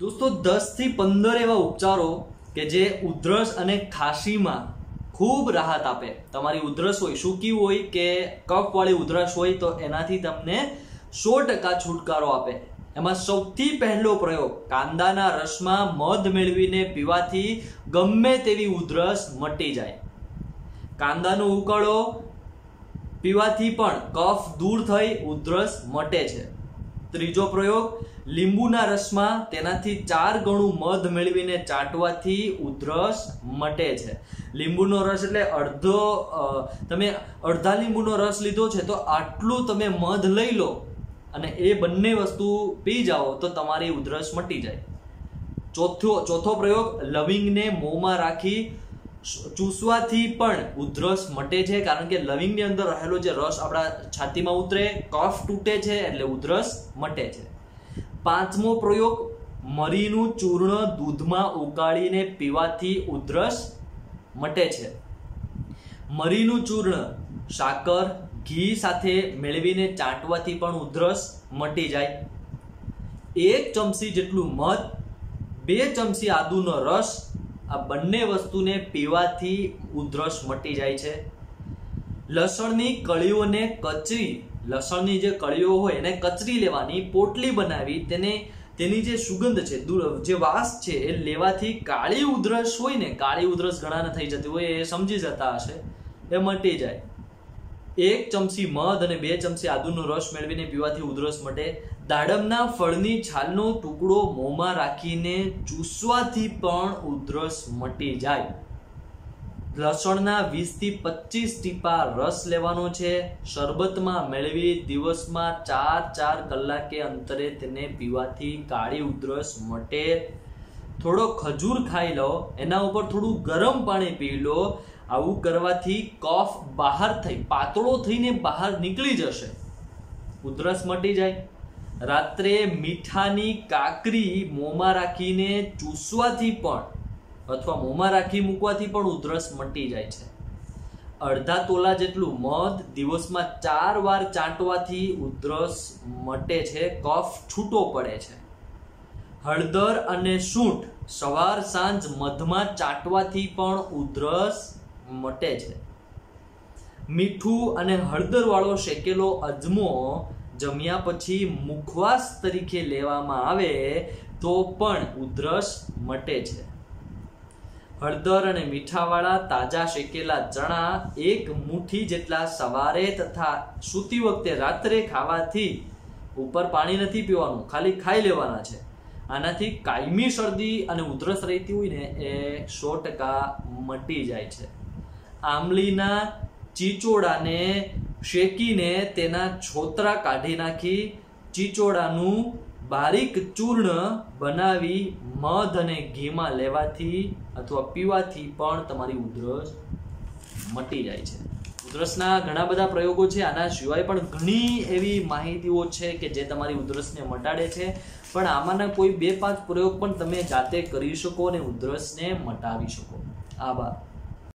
દોસ્તો દસથી પંદર એવા ઉપચારો કે જે ઉધરસ અને ખાંસીમાં ખૂબ રાહત આપે. તમારી ઉધરસ હોય સૂકી હોય કે કફવાળી ઉધરસ હોય તો એનાથી તમને સો ટકા છુટકારો આપે. એમાં સૌથી પહેલો પ્રયોગ, કાંદાના રસમાં મધ મેળવીને પીવાથી ગમે તેવી ઉધરસ મટી જાય. કાંદાનો ઉકાળો પીવાથી પણ કફ દૂર થઈ ઉધરસ મટે છે. ત્રીજો પ્રયોગ, લીંબુના રસમાં તેનાથી ચાર ગણું મધ મેળવીને ચાટવાથી ઉધરસ મટે છે. લીંબુનો રસ એટલે અડધો તમે અડધા લીંબુનો રસ લીધો છે તો આટલું તમે મધ લઈ લો અને એ બંને વસ્તુ પી જાઓ તો તમારી ઉધરસ મટી જાય. ચોથો ચોથો પ્રયોગ, લવિંગને મોંમાં રાખી ચૂસવાથી પણ ઉધરસ મટે છે, કારણ કે લવિંગની અંદર રહેલો જે રસ આપણા છાતીમાં ઉતરે, કફ તૂટે છે, એટલે ઉધરસ મટે છે. પાંચમો પ્રયોગ, મરીનું ચૂર્ણ દૂધમાં ઉકાળીને પીવાથી ઉધરસ મટે છે. મરીનું ચૂર્ણ, સાકર, ઘી સાથે મેળવીને ચાટવાથી પણ ઉધરસ મટી જાય. એક ચમચી જેટલું મધ, બે ચમચી આદુનો રસ આ બંને વસ્તુને પીવાથી ઉધરસ મટી જાય છે. લસણની કળીઓને કચરી, લસણની જે કળીઓ હોય એને કચરી લેવાની પોટલી બનાવી તેને તેની જે સુગંધ છે જે વાસ છે એ લેવાથી કાળી ઉધરસ હોય ને, કાળી ઉધરસ ઘણાને થઈ જતી હોય એ સમજી જતા હશે, એ મટી જાય. એક ચમચી મધ અને બે ચમચી આદુનો રસ મેળવીને પીવાથી ઉધરસ મટે. દાડમના ફળની છાલનો ટુકડો મોંમાં રાખીને ચૂસવાથી પણ ઉધરસ મટી જાય. લસણના વીસથી પચીસ ટીપા રસ લેવાનો છે. શરબતમાં મેળવી દિવસમાં ચાર ચાર કલાકે અંતરે તેને પીવાથી કાળી ઉધરસ મટે. થોડો ખજૂર ખાઈ લો, એના ઉપર થોડું ગરમ પાણી પી લો આવું કરવાથી કફ બહાર થઈ, પાતળો થઈને બહાર નીકળી જશે. ઉધરસ મટી જાય. રાત્રે મીઠાની કાકરી મોંમાં રાખીને ચૂસવાથી પણ અથવા મોંમાં રાખી મૂકવાથી પણ ઉધરસ મટી જાય છે. અડધા તોલા જેટલું મધ દિવસમાં ચાર વાર ચાંટવાથી ઉધરસ મટે છે, કફ છૂટો પડે છે. હળદર અને સૂંઠ સવાર સાંજ મધમાં ચાટવાથી પણ ઉધરસ મટે છે મીઠું અને હળદર વાળો શેકેલો અજમો જમ્યા પછી મુખવાસ તરીકે લેવામાં આવે તો પણ ઉધરસ મટે છે હળદર અને મીઠાવાળા તાજા શેકેલા ચણા એક મુઠ્ઠી જેટલા સવારે તથા સૂતી વખતે રાત્રે ખાવાથી ઉપર પાણી નથી પીવાનું, ખાલી ખાઈ લેવાના છે. આનાથી કાયમી શરદી અને ઉધરસ રહેતી હોય ને એ સો ટકા મટી જાય છે. આમલીના ચીચોડાને શેકીને તેના છોતરા કાઢી નાખી, ચીચોડાનું બારીક ચૂર્ણ બનાવી મધ અને ઘીમાં લેવાથી અથવા પીવાથી પણ તમારી ઉધરસ મટી જાય છે. ઉધરસના ઘણા બધા પ્રયોગો છે. આના સિવાય પણ ઘણી એવી માહિતીઓ છે કે જે તમારી ઉધરસને મટાડે છે. પણ આમાંના કોઈ બે પાંચ પ્રયોગ પણ તમે જાતે કરી શકો અને ઉધરસને મટાવી શકો. આભાર.